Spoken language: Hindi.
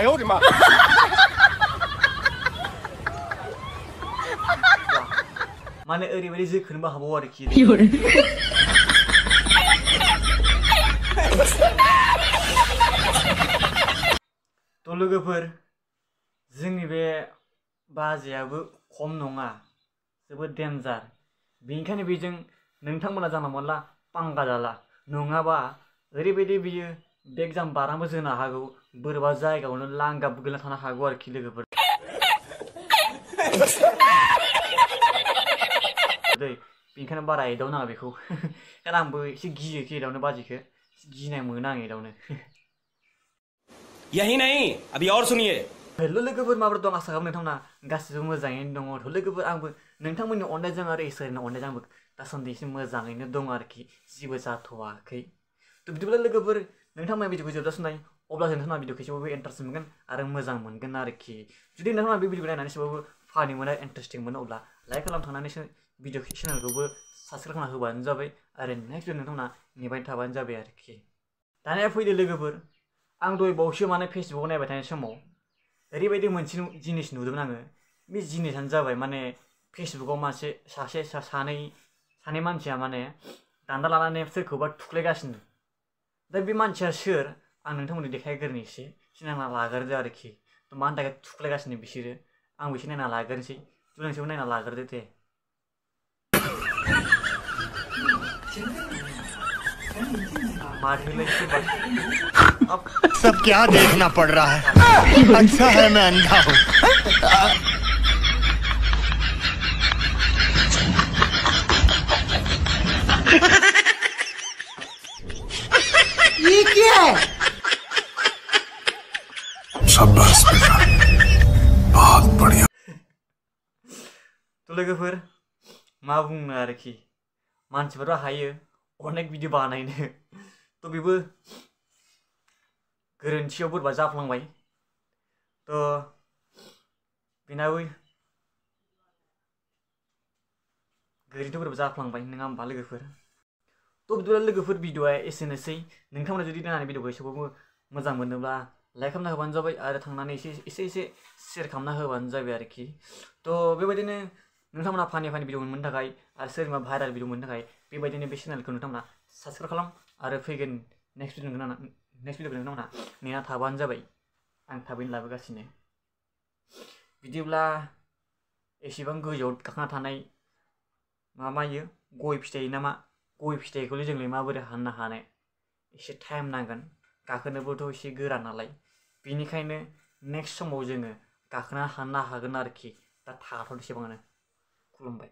哎呦我的妈！ माने ओरैबायदि जोखोनबो हाबावो आरोखि 有人， थ' लोगोफोर जोंनि बे बाजैयाबो खम नङा जोबोद डेन्जार बेनिखायनो बेजों नोंथांमोना जानला मोनला पांगा जाला नङाबा ओरैबायदि बियो बेग जाम बारांबो जोनो हागौ बोरैबा जायगायावनो लांगाब गोलैना थानो हागौ आरोखि लोगोफोर। दै बेनिखायनो बारा एदाव नाङा बेखौ। कारण आंबो एसे गियोखि एदावनो बाजैखो। गिनाय मोनो आं एदावनो। यही नहीं अभी और सुनिए। हेल' लोगोफोर माबोरै दं? आसा खालामो नोंथांमोना गासिबो मोजाङैनो दङ। थ' लोगोफोर आंबो नोंथांमोननि अननायजों आरो इसोरनि अननायजों आंबो दासान्दि एसे मोजाङैनो दं आरोखि। जेबो जाथ'वाखै। थ' बिदिब्ला लोगोफोर नोंथांमोना भिडिअखौ जोबजासिम नाय। अब्लासो नोंथांमोना भिडिअखौ एसेबाबो इन्टारेस्ट मोनगोन आरो मोजां मोनगोन आरोखि जुदि नोंथांमोना बे भिडिअखौ नायनानै एसेबाबो फानि मोनो इन्टारेस्टिं मोनो अब्ला लाइक खालाम थांनानैसो भिडिअ चेनेलखौबो साबस्क्राइब खालामना होबानो जाबाय आरो नेक्स्ट भिडिअ नोंथांमोना नेबाय थाबानो जाबाय आरोखि दानिया फैदो लोगोफोर आं दहाय बावैसो माने फेसबुकाव नायबाय थानाय समाव ओरैबायदि मोनसे जिनिस नुदोंमोन आङो बे जिनिसानो जाबाय माने फेसबुकाव मासे सासे सा- सानै सानै मानसिया माने दान्दा लानानै सोरखौबा थुख्लायगासिनो दा बे मानसिया सोर आं नोंथांमोननो देखायग्रोनि एसे सिनायना लाग्रोदो आरोखि। मानि थाखाय थुख्लायगासिनो बिसोरो। आंबो एसे नायना लाग्रोनोसै। नोंसोरबो नायना लाग्रोदो दे। सब क्या देखना पड़ रहा है। अच्छा है मैं अंधा हूँ। शाबाश बेटा। बहुत बढ़िया। थ' लोगोफोर मा बुंनो आरोखि मानसिफोरा हायो अनेक भिडिअ बानायनो थ' बेबो गोरोन्थियाव बोरैबा जाफ्लांबाय थ' बेनाबो गोरोन्थि बोरैबा जाफ्लांबाय नङा होमबा लोगोफोर थ' बिदिब्ला लोगोफोर भिडिअआ एसेनोसै। नोंथांमोना जुदि नायनानै भिडिअखौ एसेबाबो मोजां मोनोब्ला लाइक खालामना होबानो जाबाय आरो थांनानै एसे एसे एसे शेयार खालामना होबानो जाबाय आरोखि। थ' बेबायदिनो नोंथांमोना फानि फानि भिडिअ मोननो थाखाय आरो सोरबा भाइराल भिडिअ मोननो थाखाय बेबायदिनो बे चेनेलखौ नोंथांमोना साबस्क्राइब खालाम आरो फैगोन नेक्स्ट भिडिअ नोंथांमोना, नेक्स्ट भिडिअखौ नोंथांमोना नेना थाबानो जाबाय। आं थाबैनो लाबोगासिनो। बिदिब्ला एसेबां गोजौआव गाखोना थानाय मा मायो गय फिथाइ ना मा गय फिथाइखौलाय जोंलाय माबोरै हाननो हानो एसे टाइम नांगोन गाखोनोबोथ' एसे गोरा नालाय बेनिखायनो नेक्स्ट समाव जोङो गाखोना हाननो हागोन आरोखि दा थाथ'नोसै बाङानो खुलुमबाय